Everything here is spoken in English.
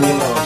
Danilo.